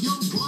Yo, what